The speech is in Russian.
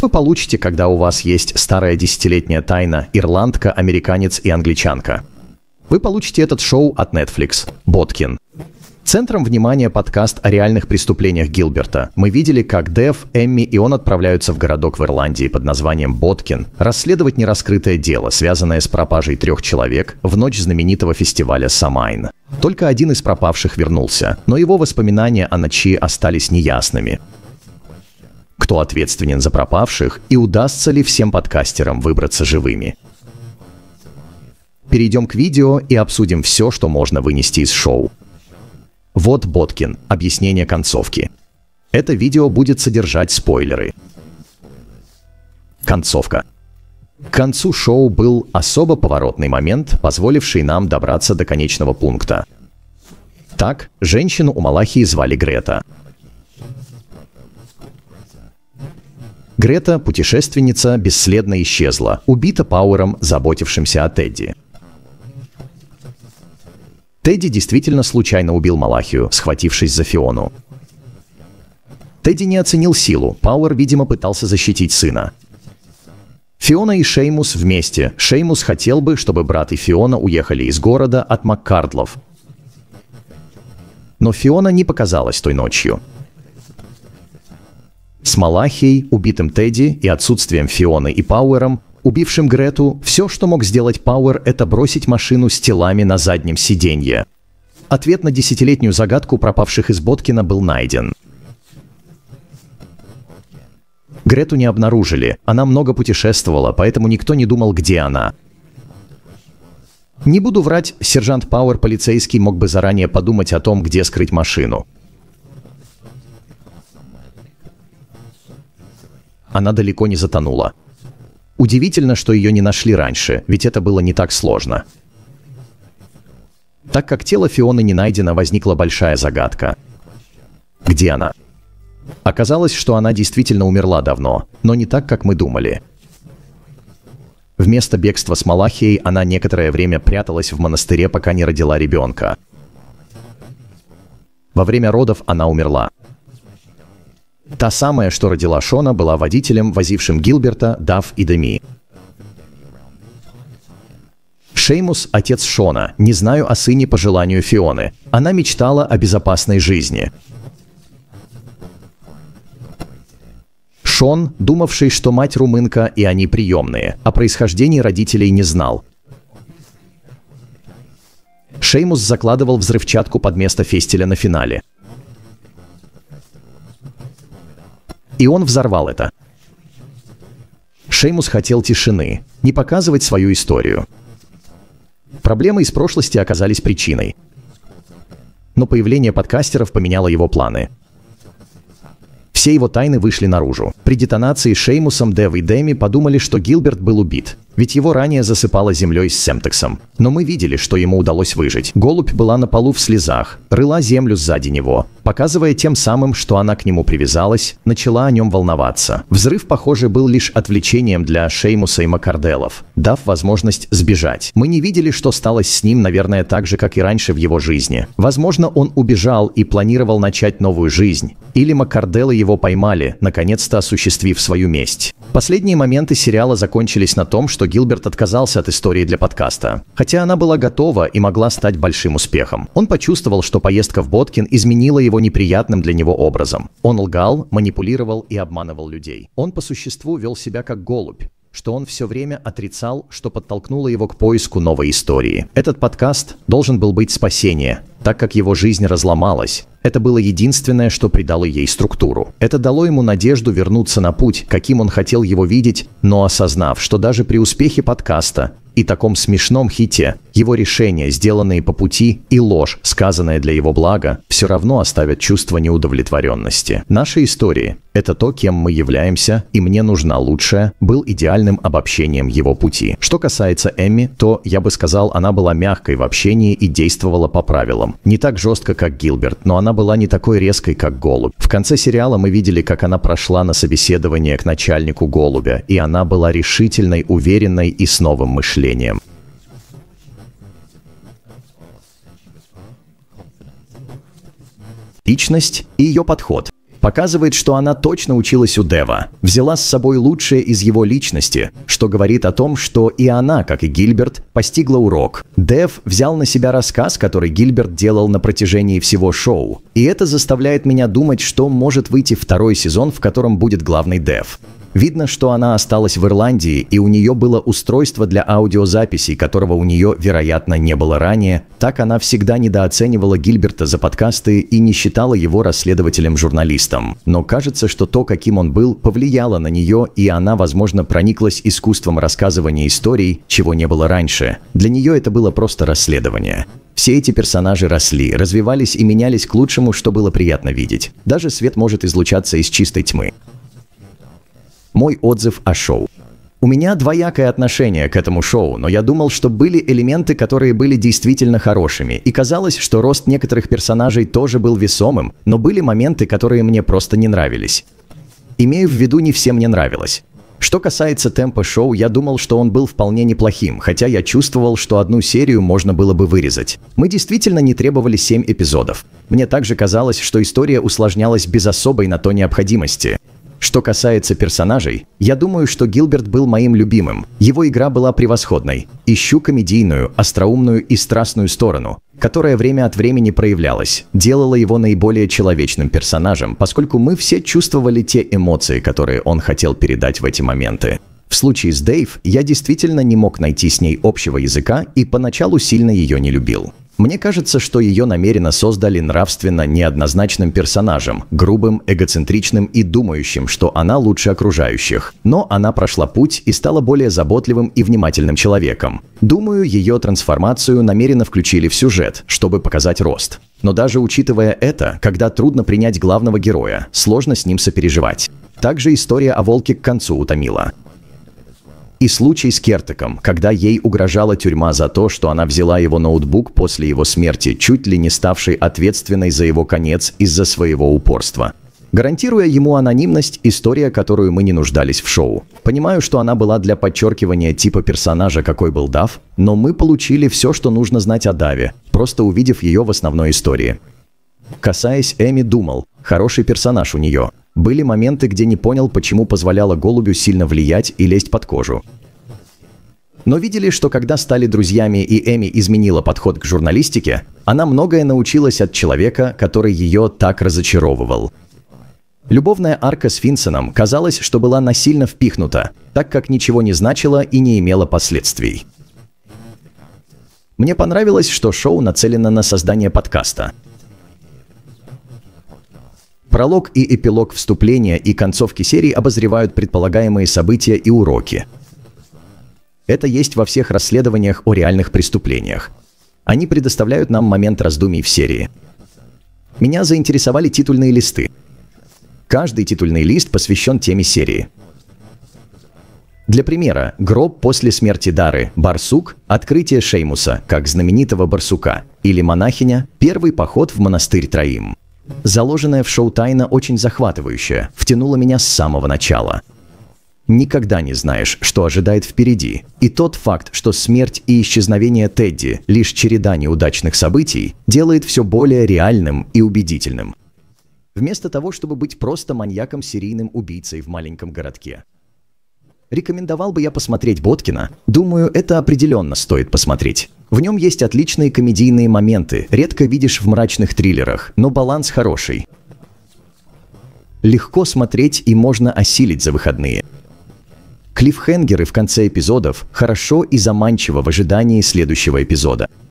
Вы получите, когда у вас есть старая десятилетняя тайна «Ирландка, американец и англичанка». Вы получите этот шоу от Netflix «Боткин». Центром внимания подкаст о реальных преступлениях Гилберта. Мы видели, как Дэв, Эмми и он отправляются в городок в Ирландии под названием Боткин расследовать нераскрытое дело, связанное с пропажей трех человек в ночь знаменитого фестиваля Самайн. Только один из пропавших вернулся, но его воспоминания о ночи остались неясными. Кто ответственен за пропавших и удастся ли всем подкастерам выбраться живыми? Перейдем к видео и обсудим все, что можно вынести из шоу. Вот Боткин. Объяснение концовки. Это видео будет содержать спойлеры. Концовка. К концу шоу был особо поворотный момент, позволивший нам добраться до конечного пункта. Так, женщину у Малахии звали Грета. Грета, путешественница, бесследно исчезла, убита Пауэром, заботившимся о Тедди. Тедди действительно случайно убил Малахию, схватившись за Фиону. Тедди не оценил силу, Пауэр, видимо, пытался защитить сына. Фиона и Шеймус вместе. Шеймус хотел бы, чтобы брат и Фиона уехали из города от Маккардлов. Но Фиона не показалась той ночью. С Малахией, убитым Тедди и отсутствием Фионы и Пауэром Убившим Грету, все, что мог сделать Пауэр, это бросить машину с телами на заднем сиденье. Ответ на десятилетнюю загадку пропавших из Боткина был найден. Грету не обнаружили, она много путешествовала, поэтому никто не думал, где она. Не буду врать, сержант Пауэр полицейский мог бы заранее подумать о том, где скрыть машину. Она далеко не затонула. Удивительно, что ее не нашли раньше, ведь это было не так сложно. Так как тело Фионы не найдено, возникла большая загадка. Где она? Оказалось, что она действительно умерла давно, но не так, как мы думали. Вместо бегства с Малахией она некоторое время пряталась в монастыре, пока не родила ребенка. Во время родов она умерла. Та самая, что родила Шона, была водителем, возившим Гилберта, Дав и Деми. Шеймус – отец Шона. Не знаю о сыне по желанию Фионы. Она мечтала о безопасной жизни. Шон, думавший, что мать румынка и они приемные, о происхождении родителей не знал. Шеймус закладывал взрывчатку под место Фестеля на финале. И он взорвал это. Шеймус хотел тишины, не показывать свою историю. Проблемы из прошлости оказались причиной. Но появление подкастеров поменяло его планы. Все его тайны вышли наружу. При детонации Шеймусом, Дэв и Дэми подумали, что Гилберт был убит ведь его ранее засыпало землей с семтексом. Но мы видели, что ему удалось выжить. Голубь была на полу в слезах, рыла землю сзади него, показывая тем самым, что она к нему привязалась, начала о нем волноваться. Взрыв, похоже, был лишь отвлечением для Шеймуса и Макарделов, дав возможность сбежать. Мы не видели, что стало с ним, наверное, так же, как и раньше в его жизни. Возможно, он убежал и планировал начать новую жизнь. Или Макарделы его поймали, наконец-то осуществив свою месть. Последние моменты сериала закончились на том, что Гилберт отказался от истории для подкаста. Хотя она была готова и могла стать большим успехом. Он почувствовал, что поездка в Боткин изменила его неприятным для него образом. Он лгал, манипулировал и обманывал людей. Он по существу вел себя как голубь что он все время отрицал, что подтолкнуло его к поиску новой истории. Этот подкаст должен был быть спасение, так как его жизнь разломалась. Это было единственное, что придало ей структуру. Это дало ему надежду вернуться на путь, каким он хотел его видеть, но осознав, что даже при успехе подкаста и таком смешном хите его решения, сделанные по пути, и ложь, сказанная для его блага, все равно оставят чувство неудовлетворенности. Наши истории – это то, кем мы являемся, и мне нужна лучшая, был идеальным обобщением его пути. Что касается Эмми, то, я бы сказал, она была мягкой в общении и действовала по правилам. Не так жестко, как Гилберт, но она была не такой резкой, как Голубь. В конце сериала мы видели, как она прошла на собеседование к начальнику Голубя, и она была решительной, уверенной и с новым мышлением. Личность и ее подход. показывает, что она точно училась у Дева, взяла с собой лучшее из его личности, что говорит о том, что и она, как и Гильберт, постигла урок. Дев взял на себя рассказ, который Гильберт делал на протяжении всего шоу, и это заставляет меня думать, что может выйти второй сезон, в котором будет главный Дев. Видно, что она осталась в Ирландии, и у нее было устройство для аудиозаписей, которого у нее, вероятно, не было ранее. Так она всегда недооценивала Гильберта за подкасты и не считала его расследователем-журналистом. Но кажется, что то, каким он был, повлияло на нее, и она, возможно, прониклась искусством рассказывания историй, чего не было раньше. Для нее это было просто расследование. Все эти персонажи росли, развивались и менялись к лучшему, что было приятно видеть. Даже свет может излучаться из чистой тьмы. Мой отзыв о шоу. У меня двоякое отношение к этому шоу, но я думал, что были элементы, которые были действительно хорошими, и казалось, что рост некоторых персонажей тоже был весомым, но были моменты, которые мне просто не нравились. Имею в виду, не всем мне нравилось. Что касается темпа шоу, я думал, что он был вполне неплохим, хотя я чувствовал, что одну серию можно было бы вырезать. Мы действительно не требовали 7 эпизодов. Мне также казалось, что история усложнялась без особой на то необходимости. Что касается персонажей, я думаю, что Гилберт был моим любимым. Его игра была превосходной. Ищу комедийную, остроумную и страстную сторону, которая время от времени проявлялась, делала его наиболее человечным персонажем, поскольку мы все чувствовали те эмоции, которые он хотел передать в эти моменты. В случае с Дэйв я действительно не мог найти с ней общего языка и поначалу сильно ее не любил. Мне кажется, что ее намеренно создали нравственно неоднозначным персонажем, грубым, эгоцентричным и думающим, что она лучше окружающих. Но она прошла путь и стала более заботливым и внимательным человеком. Думаю, ее трансформацию намеренно включили в сюжет, чтобы показать рост. Но даже учитывая это, когда трудно принять главного героя, сложно с ним сопереживать. Также история о волке к концу утомила. И случай с Кертеком, когда ей угрожала тюрьма за то, что она взяла его ноутбук после его смерти, чуть ли не ставшей ответственной за его конец из-за своего упорства. Гарантируя ему анонимность, история, которую мы не нуждались в шоу. Понимаю, что она была для подчеркивания типа персонажа, какой был Дав, но мы получили все, что нужно знать о Даве, просто увидев ее в основной истории. Касаясь Эми, думал, хороший персонаж у нее, были моменты, где не понял, почему позволяла голубю сильно влиять и лезть под кожу. Но видели, что когда стали друзьями и Эми изменила подход к журналистике, она многое научилась от человека, который ее так разочаровывал. Любовная арка с Финсоном казалось, что была насильно впихнута, так как ничего не значила и не имела последствий. Мне понравилось, что шоу нацелено на создание подкаста – Пролог и эпилог вступления и концовки серии обозревают предполагаемые события и уроки. Это есть во всех расследованиях о реальных преступлениях. Они предоставляют нам момент раздумий в серии. Меня заинтересовали титульные листы. Каждый титульный лист посвящен теме серии. Для примера, гроб после смерти Дары, барсук, открытие Шеймуса, как знаменитого барсука, или монахиня, первый поход в монастырь Троим. Заложенная в шоу тайна очень захватывающая, втянула меня с самого начала. Никогда не знаешь, что ожидает впереди. И тот факт, что смерть и исчезновение Тедди – лишь череда неудачных событий, делает все более реальным и убедительным. Вместо того, чтобы быть просто маньяком-серийным убийцей в маленьком городке. Рекомендовал бы я посмотреть Боткина? Думаю, это определенно стоит посмотреть. В нем есть отличные комедийные моменты, редко видишь в мрачных триллерах, но баланс хороший. Легко смотреть и можно осилить за выходные. Клиффхенгеры в конце эпизодов хорошо и заманчиво в ожидании следующего эпизода.